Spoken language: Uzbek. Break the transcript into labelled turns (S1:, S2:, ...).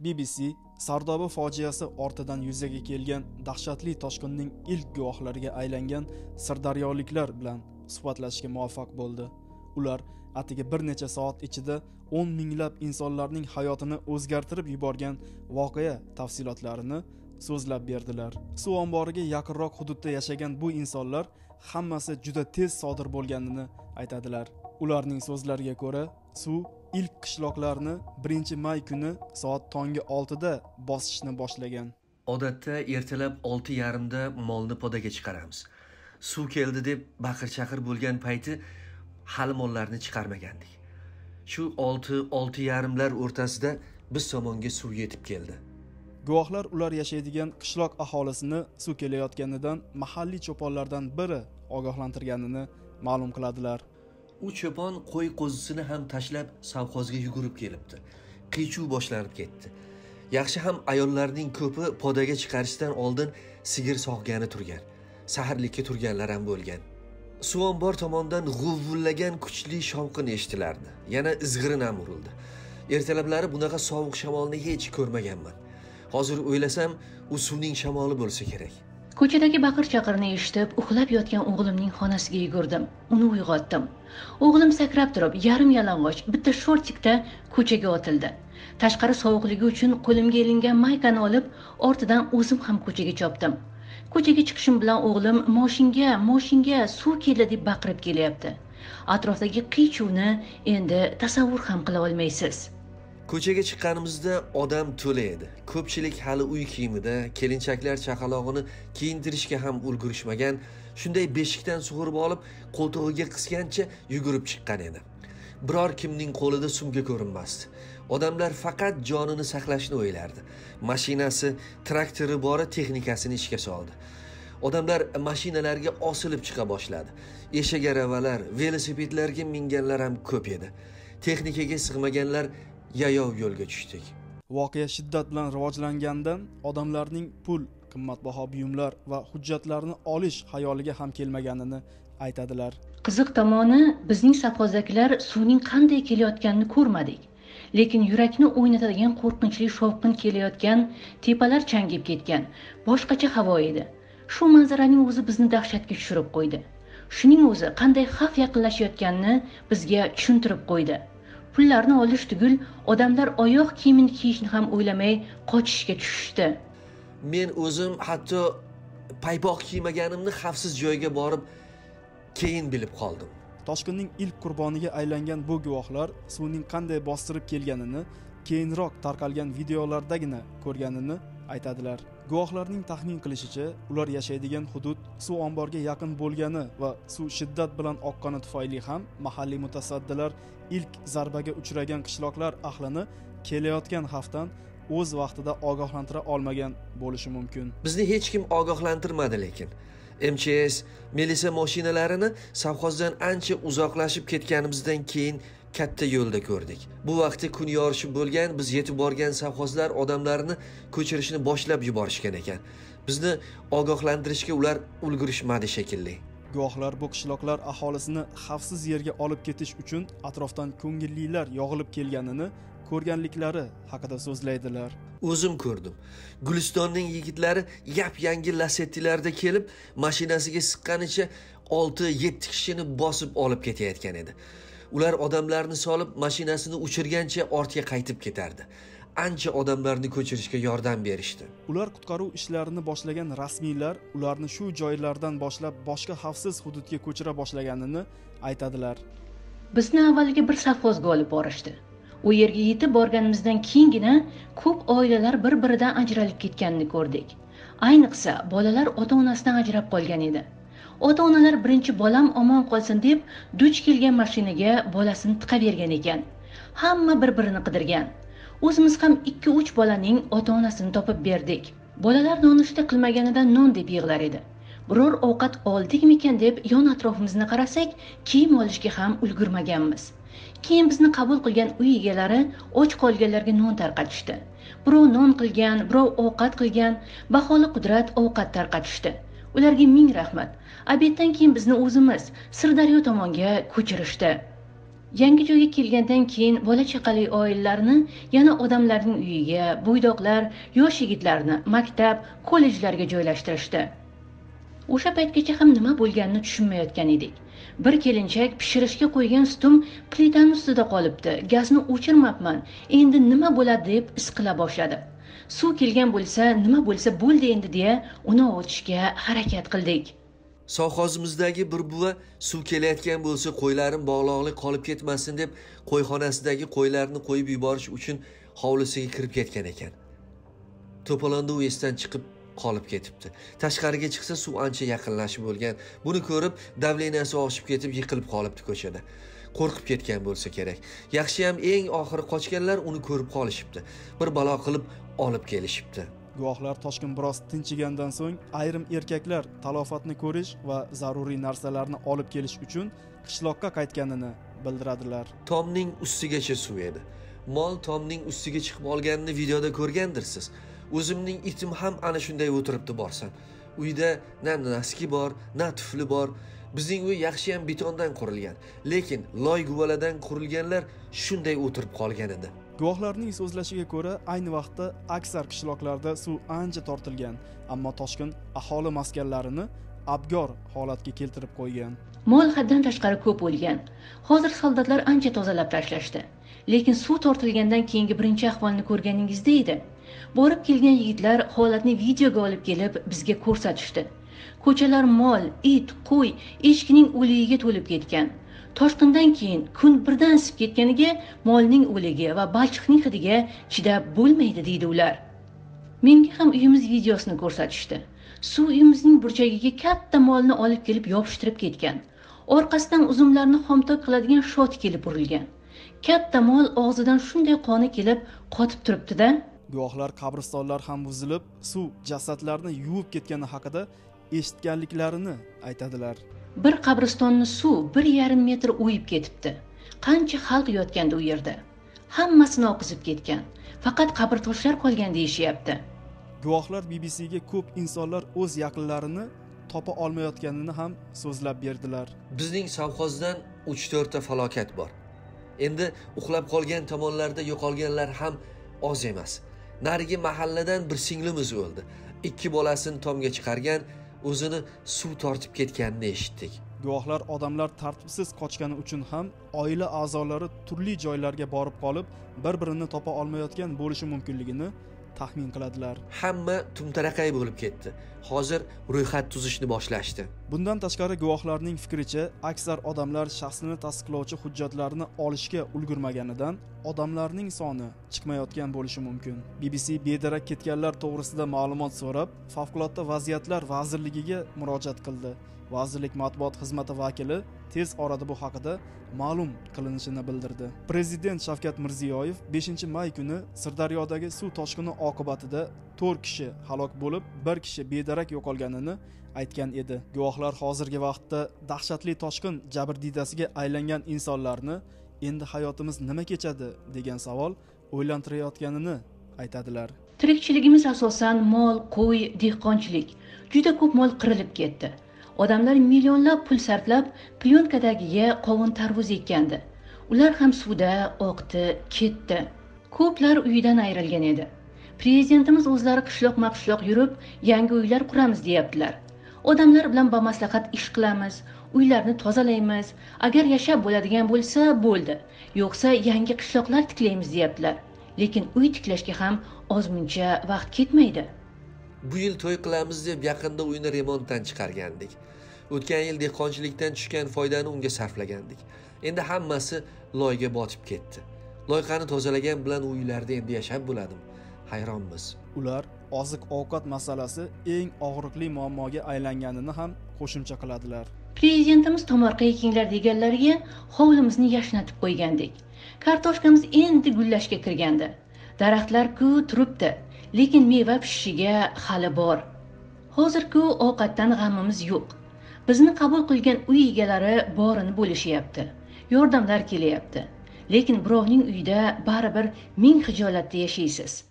S1: bbc sardoba fojiasi ortidan yuzaga kelgan dahshatli toshqinning ilk guvohlariga aylangan sirdaryoliklar bilan suhbatlashishga muvaffaq bo'ldi. Ular atigi bir necha soat ichida o'n minglab insonlarning hayotini o'zgartirib yuborgan voqea tafsilotlarini so'zlab berdilar. Suv omboriga yaqinroq hududda yashagan bu insonlar hammasi juda tez sodir bo'lganini aytadilar. Ularning so'zlariga ko'ra suv ilk qishloqlarni birinchi may kuni soat tongi oltida bosishni boshlagan.
S2: Odatda ertalab olti yarimda molni podaga chiqaramiz. Suv keldi deb baqir chaqir bo'lgan payti hali mollarni chiqarmagandik. Shu olti olti yarimlar o'rtasida biz tomonga suv yetib keldi.
S1: Guvohlar ular yashaydigan qishloq aholisini suv kelayotganidan mahalliy cho'ponlardan biri ogohlantirganini ma'lum qiladilar
S2: u cho'pon qo'y qo'zisini ham tashlab savxozga yugurib kelibdi. Qiy chuv boshlanib ketdi. Yaxshi ham ayollarning ko'pi podaga chiqarishdan oldin sigir sog'gani turgan. Saharlikka turganlar ham bo'lgan. Suv ombor tomondan g'uvvullagan kuchli shovqin eshitilardi. Yana izg'irin ham urildi. Ertalablari bunaqa sovuq shamolni hech ko'rmaganman. Hozir o'ylasam u suvning shamoli bo'lsa kerak.
S3: Ko'chadagi baqir chaqirni eshitib uxlab yotgan o'g'limning xonasiga yugurdim. Uni uyg'otdim. O'g'lim sakrab turib yarim yalang'och bitta shortikda ko'chaga otildi. Tashqari sovuqligi uchun qo'limga ilingan maykani olib ortidan o'zim ham ko'chaga chopdim. Ko'chaga chiqishim bilan o'g'lim moshinga moshinga suv keldi deb baqirib kelyapti. Atrofdagi qiy chuvni endi tasavvur ham qila olmaysiz.
S2: Ko'chaga chiqqanimizda odam to'la edi. Ko'pchilik hali uy kiyimida kelinchaklar chaqalog'ini kiyintirishga ham ulgurishmagan shunday beshikdan sug'urib olib qo'ltig'iga qisgancha yugurib chiqqan edi. Biror kimning qo'lida sumka ko'rinmasdi. Odamlar faqat jonini saqlashni o'ylardi. Mashinasi traktori bori texnikasini ishga soldi. Odamlar mashinalarga osilib chiqa boshladi. Eshak aravalar velosipedlarga minganlar ham ko'p edi. Texnikaga sig'maganlar yayov yo'lga tushdik.
S1: Voqea shiddat bilan rivojlangandan odamlarning pul qimmatbaho buyumlar va hujjatlarni olish xayoliga ham kelmaganini aytadilar.
S3: Qiziq tomoni bizning safhozdagilar suvning qanday kelayotganini ko'rmadik. Lekin yurakni o'ynatadigan qo'rqinchli shovqin kelayotgan tepalar changib ketgan. Boshqacha havo edi. Shu manzaraning o'zi bizni dahshatga tushirib qo'ydi. Shuning o'zi qanday xavf yaqinlashayotganini bizga tushuntirib qo'ydi pullarni olish tugul odamlar oyoq kiyimini kiyishni ham o'ylamay qochishga tushishdi.
S2: Men o'zim hatto paypoq kiymaganimni xavfsiz joyga borib keyin bilib qoldim.
S1: Toshqinning ilk qurboniga aylangan bu guvohlar suvning qanday bostirib kelganini keyinroq tarqalgan videolardagina ko'rganini aytadilar guvohlarning taxmin qilishicha ular yashaydigan hudud suv omboriga yaqin bo'lgani va suv shiddat bilan oqqani tufayli ham mahalliy mutasaddilar ilk zarbaga uchragan qishloqlar ahlini kelayotgan xavfdan o'z vaqtida ogohlantira olmagan bo'lishi mumkin.
S2: Bizni hech kim ogohlantirmadi lekin mchs milisa mashinalarini savxozdan ancha uzoqlashib ketganimizdan keyin katta yo'lda ko'rdik. Bu vaqtda kun yorishib bo'lgan biz yetib borgan savxozlar odamlarni ko'chirishni boshlab yuborishgan ekan. Bizni ogohlantirishga ular ulgurishmadi shekilli.
S1: Guvohlar bu qishloqlar aholisini xavfsiz yerga olib ketish uchun atrofdan ko'ngillilar yog'ilib kelganini ko'rganliklari haqida so'zlaydilar.
S2: O'zim ko'rdim. Gulistonning yigitlari yap yangi lasettilarda kelib mashinasiga siqqanicha olti yetti kishini bosib olib ketayotgan edi ular odamlarni solib mashinasini uchirgancha ortga qaytib ketardi. Ancha odamlarni ko'chirishga yordam berishdi.
S1: Ular qutqaruv ishlarini boshlagan rasmiylar ularni shu joylardan boshlab boshqa xavfsiz hududga ko'chira boshlaganini aytadilar.
S3: Bizni avvaliga bir safhozga olib borishdi. U yerga yetib borganimizdan keyingina ko'p oilalar bir biridan ajralib ketganini ko'rdik. Ayniqsa bolalar ota onasidan ajrab qolgan edi ota onalar birinchi bolam omon qolsin deb duch kelgan mashinaga bolasini tiqavergan ekan. Hamma bir birini qidirgan. O'zimiz ham ikki uch bolaning ota onasini topib berdik. Bolalar nonushta qilmaganidan non deb yig'lar edi. Biror ovqat oldikmikan deb yon atrofimizni qarasak kiyim olishga ham ulgurmaganmiz. Keyin bizni qabul qilgan uy egalari och qolganlarga non tarqatishdi. Birov non qilgan birov ovqat qilgan baholi qudrat ovqat tarqatishdi. Ularga ming rahmat. Obeddan keyin bizni o'zimiz sirdaryo tomonga ko'chirishdi. Yangi joyga kelgandan keyin bola chaqali oilalarni yana odamlarning uyiga bo'ydoqlar yosh yigitlarni maktab kollejlarga joylashtirishdi. O'sha paytgacha ham nima bo'lganini tushunmayotgan edik. Bir kelinchak pishirishga qo'ygan sutim plitani ustida qolibdi. Gazni o'chirmabman endi nima bo'ladi deb isqila boshladi. Suv kelgan bo'lsa nima bo'lsa bo'ldi endi deya uni ovutishga harakat qildik.
S2: Sovxozimizdagi bir buva suv kelayotgan bo'lsa qo'ylarim bog'loqlik qolib ketmasin deb qo'yxonasidagi qo'ylarni qo'yib yuborish uchun hovlisiga kirib ketgan ekan. To'polonda u esdan chiqib qolib ketibdi. Tashqariga chiqsa suv ancha yaqinlashib bo'lgan. Buni ko'rib davleniyasi oshib ketib yiqilib qolibdi ko'chada. Qo'rqib ketgan bo'lsa kerak. Yaxshiyam eng oxiri qochganlar uni ko'rib qolishibdi. Bir balo qilib olib kelishibdi.
S1: Guvohlar toshqin biroz tinchigandan so'ng ayrim erkaklar talofatni ko'rish va zaruriy narsalarni olib kelish uchun qishloqqa qaytganini bildiradilar.
S2: Tomning ustigacha suv edi. Mol tomning ustiga chiqib olganini videoda ko'rgandirsiz. O'zimning itim ham ana shunday o'tiribdi borsam. Uyda na naski bor na tufli bor. Bizning uy yaxshiyam betondan qurilgan. Lekin loy guvaladan qurilganlar shunday o'tirib qolgan edi
S1: guvohlarning so'zlashiga ko'ra ayni vaqtda aksar qishloqlarda suv ancha tortilgan ammo toshqin aholi maskanlarini abgor holatga keltirib qo'ygan.
S3: Mol haddan tashqari ko'p o'lgan. Hozir soldatlar ancha tozalab tashlashdi. Lekin suv tortilgandan keyingi birinchi ahvolni ko'rganingizda edi borib kelgan yigitlar holatni videoga olib kelib bizga ko'rsatishdi. Ko'chalar mol it qo'y echkining o'ligiga to'lib ketgan. Toshqindan keyin kun birdan isib ketganiga molning o'ligi va balchiqning hidiga chidab bo'lmaydi deydi ular. Menga ham uyimiz videosini ko'rsatishdi. Suv uyimizning burchagiga katta molni olib kelib yopishtirib ketgan. Orqasidan uzumlarni xomtok qiladigan shot kelib urilgan. Katta mol og'zidan shunday qoni kelib qotib turibdida.
S1: Guvohlar qabristonlar ham buzilib suv jasadlarni yuvib ketgani haqida eshitganliklarini aytadilar.
S3: Bir qabristonni suv bir yarim metr o'yib ketibdi. Qancha xalq yotgandi u yerda. Hammasini oqizib ketgan. Faqat qabr toshlar qolgan deyishyapti.
S1: Guvohlar bbcga ko'p insonlar o'z yaqinlarini topa olmayotganini ham so'zlab berdilar.
S2: Bizning sovxozdan uch to'rtta falokat bor. Endi uxlab qolgan tomonlarda yo'qolganlar ham oz emas. Narigi mahalladan bir singlimiz o'ldi. Ikki bolasini tomga chiqargan o'zini suv tortib ketganini eshitdik.
S1: Guvohlar odamlar tartibsiz qochgani uchun ham oila a'zolari turli joylarga borib qolib bir birini topa olmayotgan bo'lishi mumkinligini taxmin qiladilar.
S2: Hamma tumtaraqay bo'lib ketdi hozir ro'yxat tuzishni boshlashdi.
S1: Bundan tashqari guvohlarning fikricha aksar odamlar shaxsini tasdiqlovchi hujjatlarni olishga ulgurmaganidan odamlarning soni chiqmayotgan bo'lishi mumkin. Bbc bedarak ketganlar to'g'risida ma'lumot so'rab favqulodda vaziyatlar vazirligiga murojaat qildi. Vazirlik matbuot xizmati vakili tez orada bu haqida ma'lum qilinishini bildirdi. Prezident shavkat mirziyoyev 5 may kuni sirdaryodagi suv toshqini oqibatida to'rt kishi halok bo'lib bir kishi bedarak yo'qolganini aytgan edi. Guvohlar hozirgi vaqtda dahshatli toshqin jabrdiydasiga aylangan insonlarni endi hayotimiz nima kechadi? degan savol o'ylantirayotganini aytadilar.
S3: Tirikchiligimiz asosan mol qo'y dehqonchilik juda ko'p mol qirilib ketdi. Odamlar millionlab pul sarflab plyonkadagiga qovun tarvuz ekkandi ular ham suvda oqdi ketdi. Ko'plar uyidan ayrilgan edi. Prezidentimiz o'zlari qishloqma qishloq yurib yangi uylar quramiz deyaptilar. Odamlar bilan bamaslahat ish qilamiz uylarni tozalaymiz. Agar yashab bo'ladigan bo'lsa bo'ldi. Yo'qsa yangi qishloqlar tiklaymiz deyaptilar. Lekin uy tiklashga ham ozmuncha vaqt ketmaydi.
S2: Bu yil to'y qilamiz deb yaqinda uyni remontdan chiqargandik. O'tgan yil dehqonchilikdan tushgan foydani unga sarflagandik. Endi hammasi loyga botib ketdi. Loyqani tozalagan bilan u uylarda endi yashab bo'ladimi? Hayronmiz.
S1: Ular oziq ovqat masalasi eng og'riqli muammoga aylanganini ham qo'shimcha qiladilar.
S3: Prezidentimiz tomorqa ekinglar deganlariga hovlimizni yashnatib qo'ygandik kartoshkamiz endi gullashga kirgandi. Daraxtlar-ku turibdi lekin meva pishishiga hali bor. Hozirku ovqatdan g'amimiz yo'q. Bizni qabul qilgan uy egalari borini bo'lishyapti yordamlar kelyapti. Lekin birovning uyida baribir ming hijolatda yashaysiz